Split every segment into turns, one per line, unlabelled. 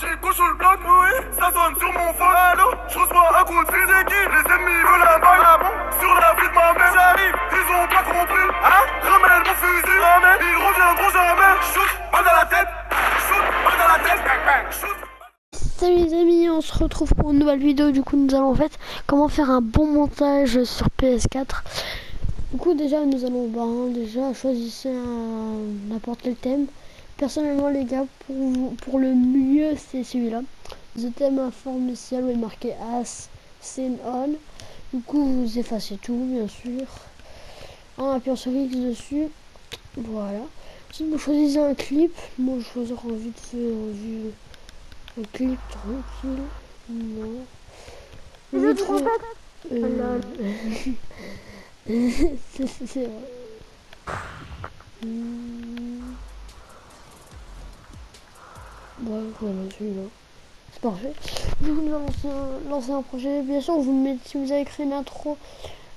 Chico sur le bloc, oui, ça sonne sur mon phone. Allô, je reçois un coup de qui? Les ennemis veulent un bail. Ah bon Sur la vie de ma mère, j'arrive, ils ont pas compris. Hein? Ramène mon fusil, ramène, ils reviendront jamais. Shoot, pas dans la tête, shoot, pas dans la tête, bang bang, shoot.
Salut les amis, on se retrouve pour une nouvelle vidéo. Du coup, nous allons en fait comment faire un bon montage sur PS4. Du coup, déjà, nous allons bah, déjà choisir n'importe quel thème. Personnellement, les gars, pour, pour le mieux, c'est celui-là. The thème informe le ciel où est marqué As Scene On. Du coup, vous effacez tout, bien sûr. En appuyant sur X dessus. Voilà. Si vous choisissez un clip, moi je choisirai en vite fait, en vue. Un clip tranquille. Non.
Je
trouve- euh, c'est vrai. Hmm. Ouais, voilà. C'est parfait. Coup, nous lancer un, un projet. Bien sûr, vous mettez, si vous avez créé une intro,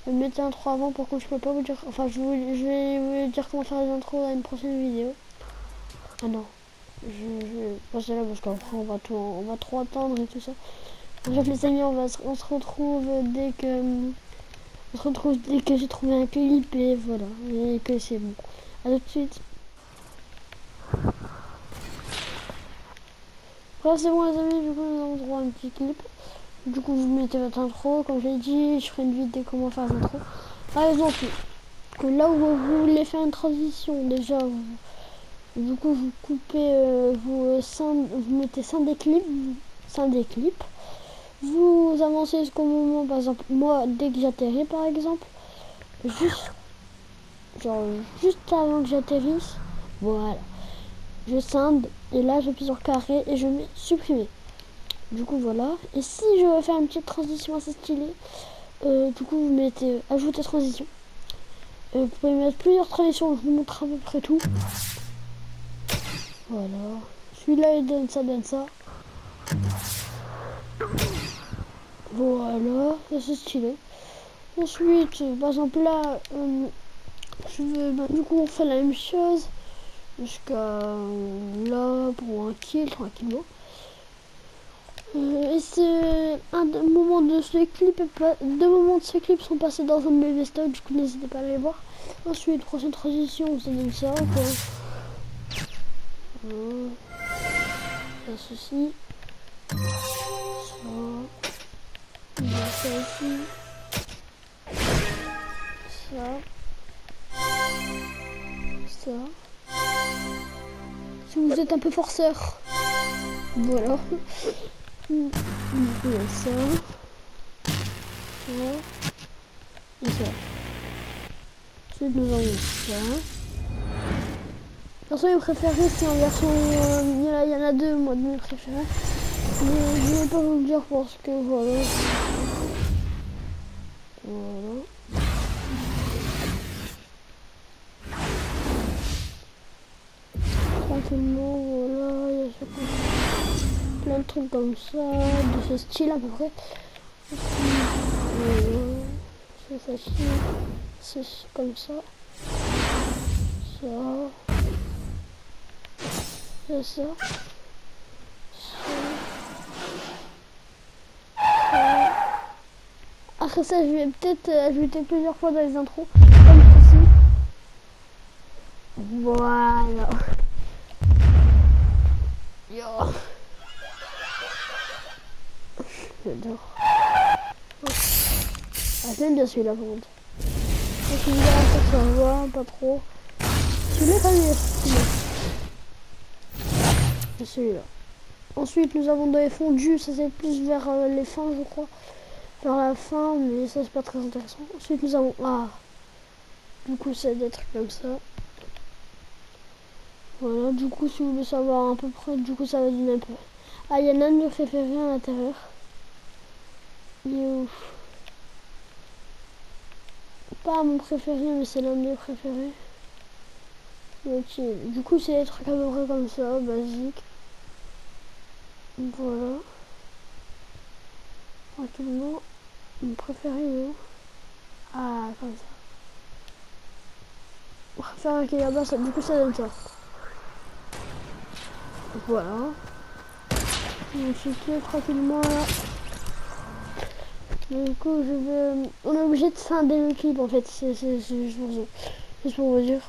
euh, mettez intro avant. Par contre, je peux pas vous dire. Enfin, je, vous- vais vous dire comment faire les intros dans une prochaine vidéo. Ah non. Je, vais passer là parce qu'après, on va, tout, on va trop attendre et tout ça. Bref, les amis, on, va, on se retrouve dès que. On se retrouve dès que j'ai trouvé un clip et voilà. Et que c'est bon. A tout de suite. Voilà, c'est bon les amis, du coup nous avons droit à un petit clip. Du coup vous mettez votre intro, comme je l'ai dit, je ferai une vidéo comment faire l'intro. Par exemple, là où vous voulez faire une transition, déjà vous, du coup vous coupez, euh, vous, euh, mettez 5 des clips, 5 des clips. Vous avancez jusqu'au moment, par exemple, moi dès que j'atterris par exemple, juste, genre juste avant que j'atterrisse, voilà je scinde et là j'appuie sur carré et je mets supprimer. Du coup voilà. Et si je veux faire une petite transition assez stylée, euh, du coup vous mettez euh, ajouter transition. Euh, vous pouvez mettre plusieurs transitions, je vous montre à peu près tout. Voilà. Celui-là il donne ça, donne ça. Voilà, c'est stylé. Ensuite, euh, par exemple là, je veux, bah, du coup on fait la même chose jusqu'à euh, là pour un kill tranquillement. Euh, et c'est un des moments de ce clip, deux moments de ce clip sont passés dans un de mes du coup n'hésitez pas à les voir. Ensuite, prochaine transition, vous donne ça, quoi. Voilà. Ça, ceci. Ça. A ça ici. Ça. Ça. Vous êtes un peu forceur. Voilà. Ça. Et ça. Ensuite, nous avons ça. Version mes préférées, c'est en version. euh, il y en a- deux, moi, de mes préférés. Mais je vais pas vous le dire parce que voilà. Voilà. Voilà, il y a plein de trucs comme ça, de ce style à peu près. C'est ça, c'est comme ça. Ça. C'est. Ça. Après ça, je vais peut-être euh, ajouter plusieurs fois dans les intros, comme ceci. Voilà. J'adore. Ah, j'aime bien celui-là par contre. Celui-là, pas trop. Celui-là. Ensuite, nous avons des fondus, ça c'est plus vers euh, les fins, je crois. Vers la fin, mais ça c'est pas très intéressant. Ensuite, nous avons. Ah Du coup, c'est des trucs comme ça. Voilà, du coup, si vous voulez savoir à peu près, du coup, ça va du même peu. Ah, il y en a un de mes préférés à l'intérieur. Il est ouf. Pas mon préféré, mais c'est l'un de mes préférés. Du coup, c'est peu près comme ça, basique. Voilà. Tranquillement. Mon préféré, où? Ah, comme ça. Mon préféré qui est là-bas, du coup, ça donne ça. Voilà. Je clique tranquillement là. Du coup, je vais... On est obligé de scinder le clip en fait, c'est pour vous dire.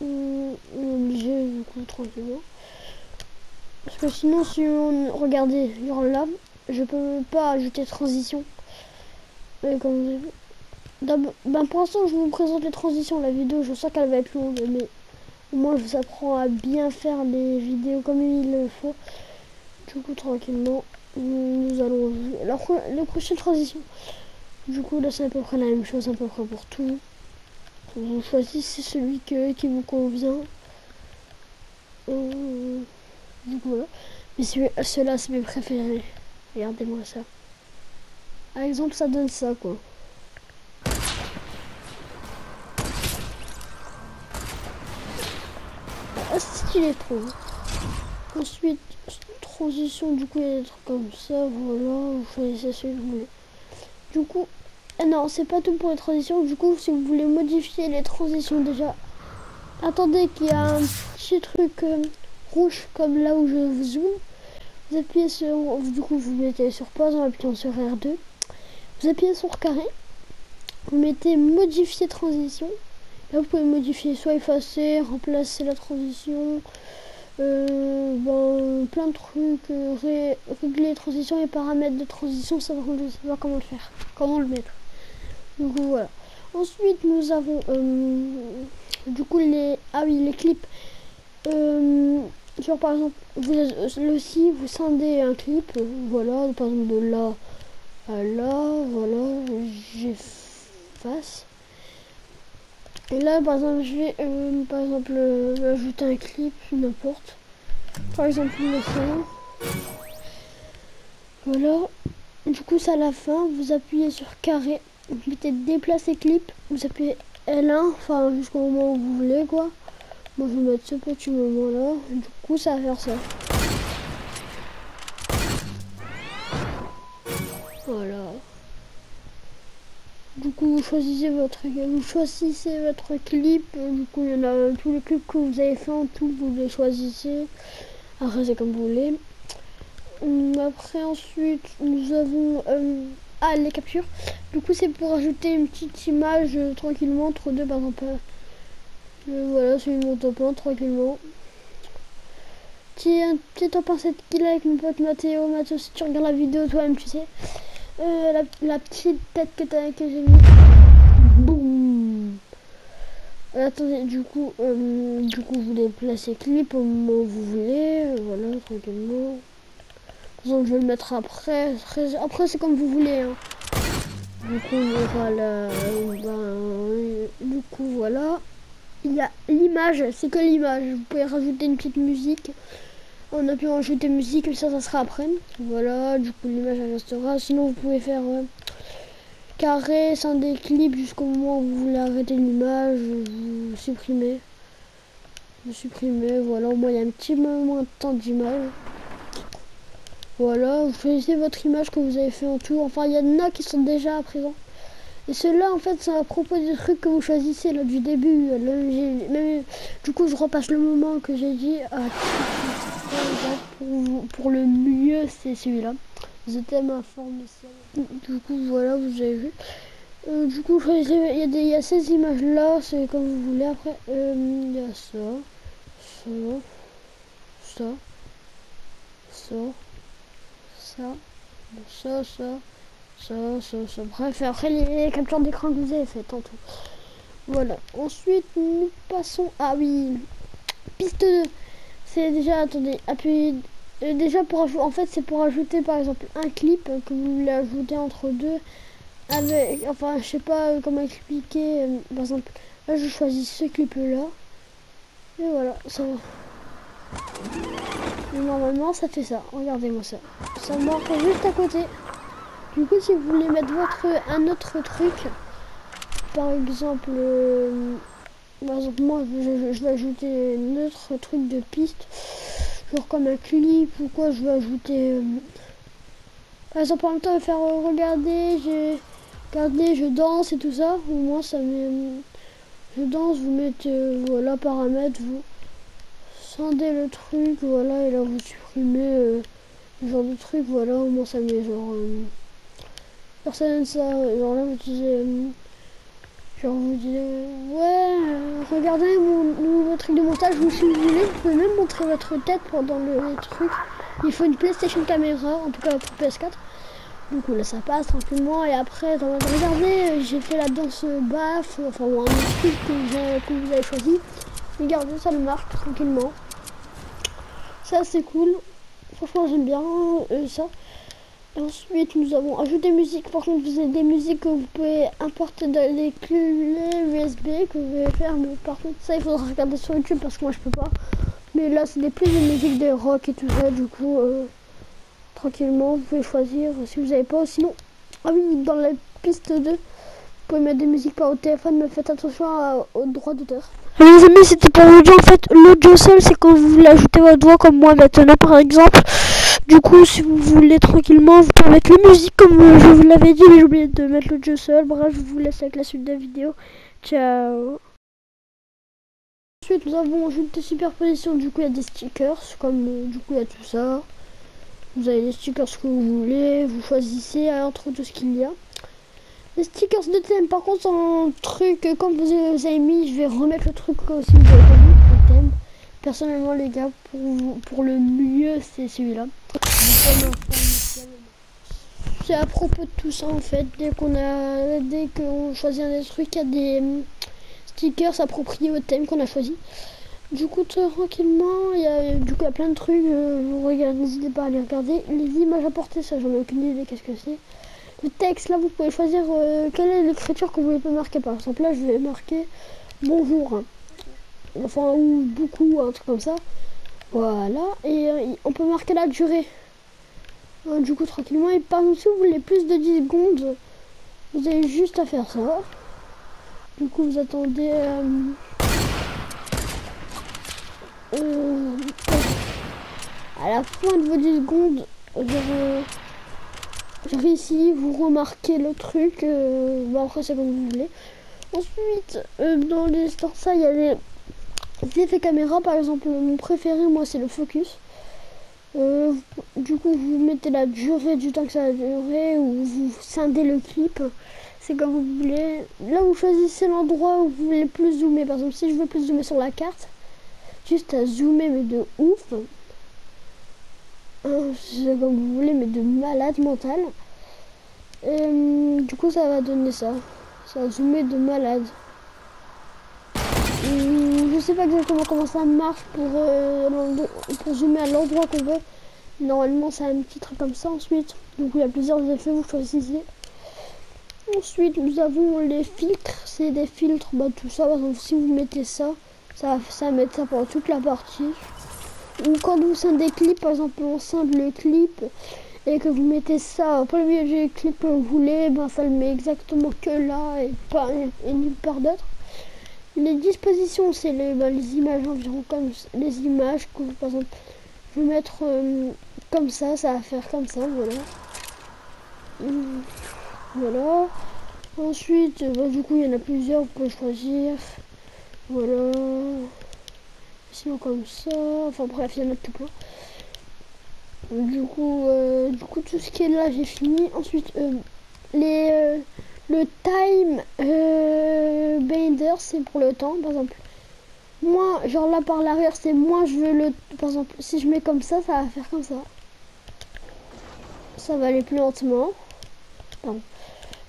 On est obligé du coup tranquillement. Parce que sinon, si on... Regardez, genre là, je peux pas ajouter transition. Et comme. Ben pour l'instant, je vous présente les transitions. La vidéo, je sais qu'elle va être longue, mais au moins, je vous apprends à bien faire les vidéos comme il le faut. Du coup, tranquillement, nous allons la, la prochaine transition. Du coup, là, c'est à peu près la même chose, à peu près pour tout. Vous choisissez celui que, qui vous convient. Euh, du coup, là. Mais ceux-là, c'est mes préférés. Regardez-moi ça. Par exemple, ça donne ça, quoi. Stylé trop. Ensuite, transition, du coup, il y a des trucs comme ça, voilà, vous choisissez ce que vous voulez. Du coup, ah non, c'est pas tout pour les transitions, du coup, si vous voulez modifier les transitions déjà, attendez qu'il y a un petit truc euh, rouge comme là où je zoome. Vous appuyez sur, du coup, vous mettez sur pause en appuyant sur R2. Vous appuyez sur carré. Vous mettez modifier transition. Là, vous pouvez modifier soit effacer, remplacer la transition, euh, ben, plein de trucs, euh, régler les transitions et paramètres de transition, sais pas comment le faire, comment le mettre. Coup, voilà. Ensuite, nous avons, euh, du coup, les, ah oui, les clips. genre, par exemple, vous, aussi, vous scindez un clip, voilà, par exemple, de là à là, voilà, j'efface. Et là, par exemple, je vais, euh, par exemple, euh, ajouter un clip, n'importe. Par exemple, le. Voilà. Du coup, c'est à la fin. Vous appuyez sur carré. Vous mettez déplacer clip. Vous appuyez L1, enfin, jusqu'au moment où vous voulez, quoi. Moi, je vais mettre ce petit moment-là. Du coup, ça va faire ça. Du coup, vous choisissez votre, vous choisissez votre clip. Du coup, il y en a tous les clips que vous avez fait en tout, vous les choisissez. Après, c'est comme vous voulez. Hum, après, ensuite, nous avons euh, ah, les captures. Du coup, c'est pour ajouter une petite image euh, tranquillement entre deux, par exemple. Euh, voilà, c'est une moto tranquillement. Petit, un petit top 7 kill avec mon pote Mathéo. Mathéo, si tu regardes la vidéo, toi-même, tu sais. Euh, la, petite tête que, que j'ai mis. Boum. Attendez, du coup, euh, du coup, vous déplacez clip au moment où vous voulez. Voilà, tranquillement. Donc, je vais le mettre après. Après, c'est comme vous voulez. Hein. Du coup, voilà. Ben, du coup, voilà. Il y a l'image, c'est que l'image. Vous pouvez rajouter une petite musique on a pu ajouter musique, mais ça, ça sera après. Voilà, du coup, l'image restera. Sinon, vous pouvez faire euh, carré, sans des clips jusqu'au moment où vous voulez arrêter l'image, vous supprimez. Vous supprimez, voilà, au moins il y a un petit moment de temps d'image. Voilà, vous choisissez votre image que vous avez fait en tout. Enfin, il y en a qui sont déjà à présent. Et ceux-là, en fait, c'est à propos du truc que vous choisissez là du début. du coup, je repasse le moment que j'ai dit. À pour, le mieux, c'est celui-là. The Theme Information. Du coup, voilà, vous avez vu. Euh, du coup, il y, a y a ces images-là, c'est comme vous voulez. Après, euh, il y a ça, ça, ça, ça, ça, ça, ça, ça, ça, ça. Bref, après les, captures d'écran que vous avez fait tantôt. Voilà. Ensuite, nous passons. Ah oui, piste 2 c'est déjà, attendez, appuyez, euh, déjà pour en fait c'est pour ajouter par exemple un clip que vous voulez ajouter entre deux avec, enfin je sais pas euh, comment expliquer, euh, par exemple, là je choisis ce clip là, et voilà, ça normalement ça fait ça, regardez-moi ça, ça marque juste à côté. Du coup si vous voulez mettre votre, un autre truc, par exemple, par exemple, moi, je, vais ajouter un autre truc de piste, genre comme un clip ou quoi, je vais ajouter... Euh, par exemple, en même temps, faire euh, regarder, j'ai regardé, je danse et tout ça. Au moins, ça met... Je danse, vous mettez, euh, voilà, paramètres, vous scindez le truc, voilà, et là, vous supprimez
genre de truc, voilà, au moins ça met genre. Personne ça. Genre là, vous disiez. Euh, genre, vous disiez. Ouais, regardez mon nouveau truc de montage, vous, si vous pouvez même montrer votre tête pendant le truc. Il faut une PlayStation caméra, en tout cas pour PS4. Du coup là ça passe tranquillement et après regardez j'ai fait la danse baf, enfin ou un truc que, vous avez choisi. Regardez ça le marque tranquillement. Ça c'est cool. Franchement j'aime bien euh, ça. Ensuite nous avons ajouté des musiques. Par contre vous avez des musiques que vous pouvez importer dans les clés USB que vous pouvez faire. Mais par contre ça il faudra regarder sur YouTube parce que moi je peux pas. Mais là c'est des plus de musique de rock et tout ça du coup. Euh, tranquillement. Vous pouvez choisir si vous n'avez pas. Sinon, ah oui, dans la piste 2, vous pouvez mettre des musiques par au téléphone, mais faites attention aux droits d'auteur.
Les amis, c'était pour l'audio. En fait, l'audio seul, c'est quand vous voulez ajouter votre voix, comme moi maintenant, par exemple. Du coup, si vous voulez tranquillement, vous pouvez mettre la musique comme je vous l'avais dit, mais j'ai oublié de mettre l'audio seul. Bref, je vous laisse avec la suite de la vidéo. Ciao Ensuite, nous avons ajouté superposition. Du coup, il y a des stickers, comme euh, du coup, il y a tout ça. Vous avez les stickers que vous voulez, vous choisissez entre tout ce qu'il y a. Les stickers de thème, par contre, un truc, comme vous avez mis, je vais remettre le truc aussi, le. Personnellement, les gars, pour, le mieux, c'est celui-là. C'est à propos de tout ça, en fait. Dès qu'on a, dès qu'on choisit un des trucs, il y a des hum, stickers appropriés au thème qu'on a choisi. Du coup, tranquillement, il y a, du coup, il y a plein de trucs. Euh, n'hésitez pas à les regarder. Les images apportées, ça, j'en ai aucune idée. Qu'est-ce que c'est Le texte, là, vous pouvez choisir euh, quelle est l'écriture que vous voulez marquer. Par exemple, là, je vais marquer bonjour. Enfin, ou beaucoup, un truc comme ça. Voilà. Et euh, on peut marquer la durée. Hein, du coup, tranquillement. Et par exemple, si vous voulez plus de 10 secondes, vous avez juste à faire ça. Du coup, vous attendez. Euh, à la fin de vos 10 secondes, je, réussis, vous remarquez le truc. Euh, bon, après, c'est comme vous voulez. Ensuite, euh, dans les ça, il y a des, effets caméra. Par exemple, mon préféré, moi, c'est le focus. du coup, vous mettez la durée du temps que ça a duré ou vous scindez le clip. C'est comme vous voulez. Là, vous choisissez l'endroit où vous voulez plus zoomer. Par exemple, si je veux plus zoomer sur la carte, juste à zoomer mais de ouf. Hein, c'est comme vous voulez mais de malade mental. Hum, du coup ça va donner ça. Ça va zoomer de malade. Sais pas exactement comment ça marche pour, euh, zoomer à l'endroit qu'on veut. Normalement c'est un petit truc comme ça ensuite. Donc il y a plusieurs effets, vous choisissez. Ensuite nous avons les filtres. C'est des filtres, bah tout ça. Par exemple si vous mettez ça, ça, va mettre ça pendant toute la partie. Ou quand vous scindez des clips, par exemple, on scinde le clip et que vous mettez ça au premier clip que vous voulez, ben ça le met exactement que là et pas et nulle part d'autre. Les dispositions, c'est les, ben, les images environ comme les images que par exemple, je vais mettre euh, comme ça, ça va faire comme ça, voilà. Hum, voilà. Ensuite, ben, du coup, il y en a plusieurs, vous pouvez choisir. Voilà. Sinon comme ça. Enfin bref, il y en a tout plein. Du coup, euh, du coup, tout ce qui est là, j'ai fini. Ensuite, euh, les, euh, le time bender, c'est pour le temps, par exemple. Moi, genre là par l'arrière, c'est moi je veux le... Par exemple, si je mets comme ça, ça va faire comme ça. Ça va aller plus lentement. Pardon.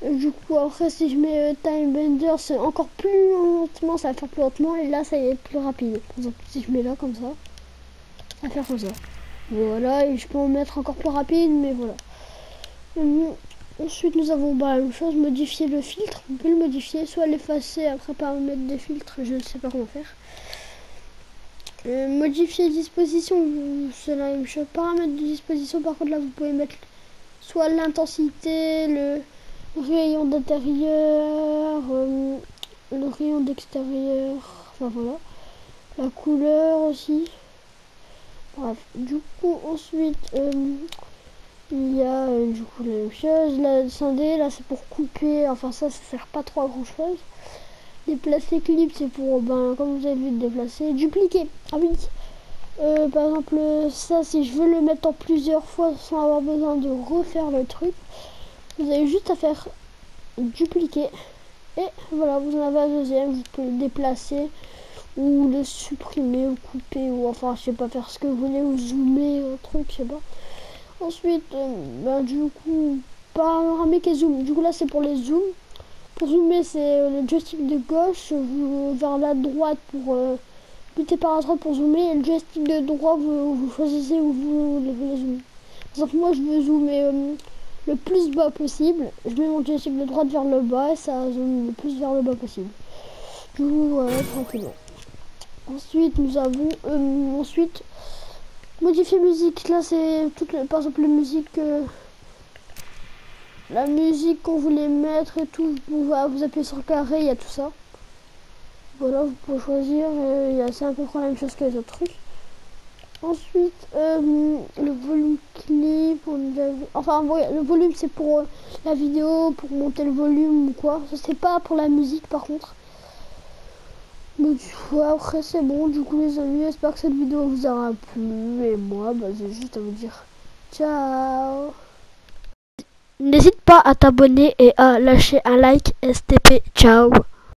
Du coup, après, si je mets euh, Time Bender, c'est encore plus lentement, ça va faire plus lentement. Et là, ça va être plus rapide. Par exemple, si je mets là comme ça, ça va faire comme ça. Voilà, et je peux en mettre encore plus rapide, mais voilà. Hum, ensuite, nous avons bah, la même chose, modifier le filtre. On peut le modifier, soit l'effacer, après par mettre des filtres, je ne sais pas comment faire. Euh, modifier disposition, c'est la même chose. Paramètres de disposition, par contre, là, vous pouvez mettre soit l'intensité, le rayon d'intérieur, euh, le rayon d'extérieur, enfin voilà, la couleur aussi. Bref, du coup ensuite euh, il y a euh, du coup la même chose, la scindée là c'est pour couper, enfin ça ça sert pas trop à grand chose. Déplacer clip c'est pour ben comme vous avez vu déplacer, dupliquer. Ah oui, Euh, par exemple, ça, si je veux le mettre en plusieurs fois sans avoir besoin de refaire le truc, vous avez juste à faire dupliquer. Et voilà, vous en avez un deuxième, vous pouvez le déplacer ou le supprimer ou couper ou enfin je sais pas faire ce que vous voulez ou zoomer un truc je sais pas ensuite euh, ben, du coup mec et zoom. Du coup là c'est pour les zooms. Pour zoomer c'est le joystick de gauche. Vous, vers la droite pour euh, buter par la droite pour zoomer. Et le joystick de droite vous, vous choisissez où vous, voulez zoomer. Par exemple moi je veux zoomer euh, le plus bas possible. Je mets mon joystick de droite vers le bas et ça zoome le plus vers le bas possible. Du coup tranquillement. Ensuite, nous avons euh, ensuite modifier musique. Là, c'est toutes les, par exemple, les musiques, euh, la musique qu'on voulait mettre et tout. Vous, vous appuyez sur le carré, il y a tout ça. Voilà, vous pouvez choisir. Euh, c'est un peu près la même chose que les autres trucs. Ensuite, le volume clip. enfin, le volume, c'est pour la vidéo, pour monter le volume ou quoi. C'est pas pour la musique, par contre. Mais du coup, après c'est bon, du coup les amis, j'espère que cette vidéo vous aura plu. Et moi, bah, j'ai juste à vous dire ciao.
N'hésite pas à t'abonner et à lâcher un like STP. Ciao.